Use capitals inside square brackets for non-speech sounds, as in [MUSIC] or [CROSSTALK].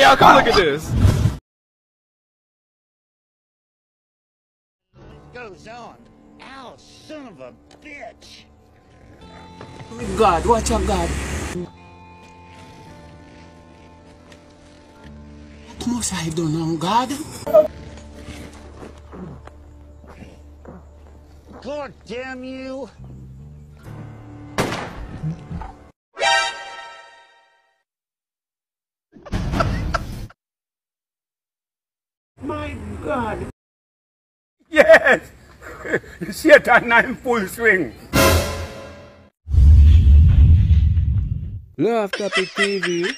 Hey, y'all, come look at this. goes on. Ow, son of a bitch. God, watch out, God. What must I do now, God? God damn you. My God. Yes! [LAUGHS] Satan in full swing. Laugh Topic TV.